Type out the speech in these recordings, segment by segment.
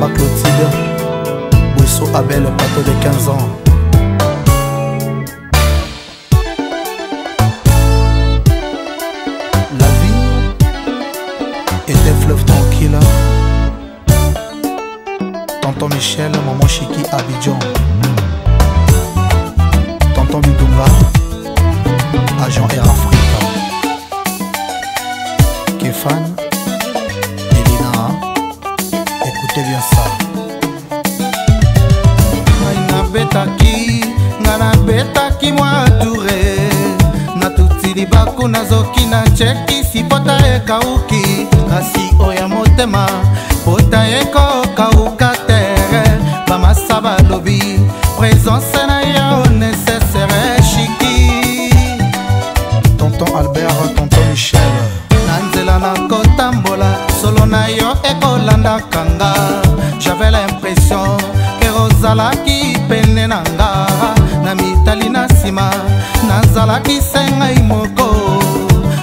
Bamba Clotilde à Abel, plateau de 15 ans nayoki mwa toure natuti libaku nazoki na chekisi pota ekauki kasi oya motema pota ekokauka te bamasa balobi présence na yo necessere chiki tonton albert tonton michel na nzela nakotambola solo na yo ekolandakanga javais l'impression ke ozalaki pene na nga ozalaki se ngai moko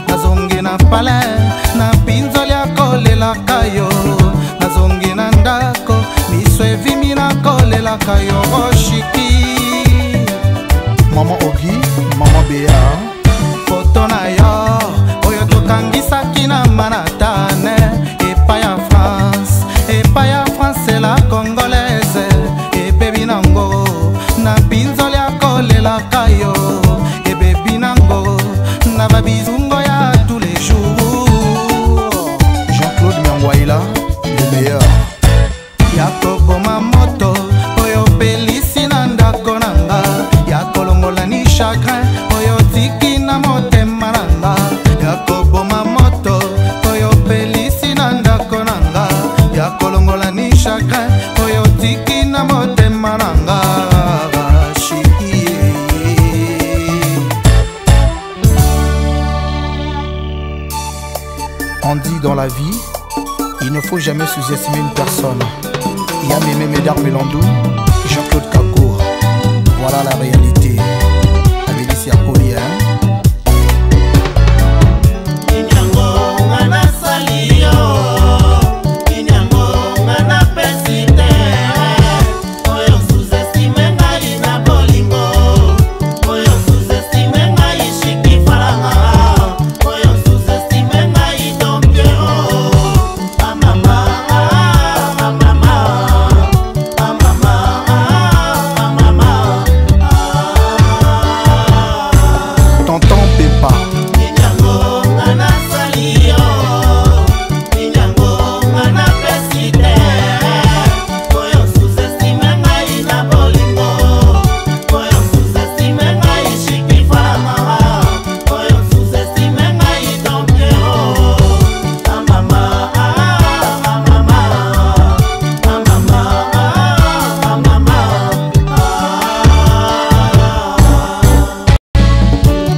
nazongi na pale na mpinzoli akolelaka yo nazongi na ndako miso evimi nakolelaka yo oshiki oh, mama ogi mama bea foto na yo oyo tokangisaki na mbana chaque jour Jean-Claude Miangwaila, le meilleur Yakobo Mamoto, Oyo Pelisi Nandakona Ya kolongola ni chakra dit dans la vie, il ne faut jamais sous-estimer une personne. mes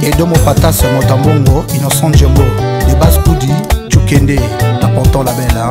edomo patas motambongo innocent djongo de bas kudi cukende na ponton labela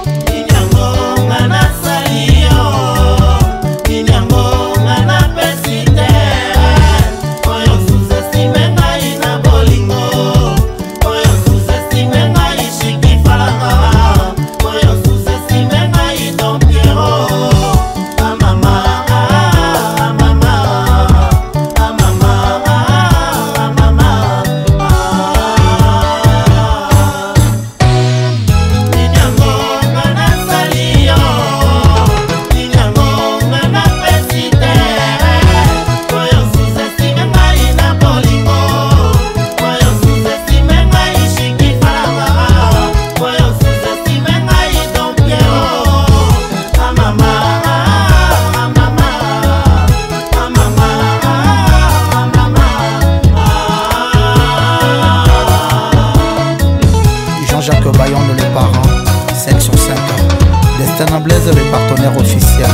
Blaise le partenaire officiel.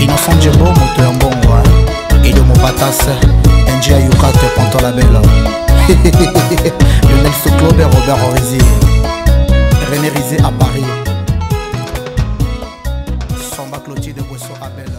Innocent Djembo, moteur bon et Mopatas, te la Belle. Lionel Robert Orizier. René à Paris. de Abel.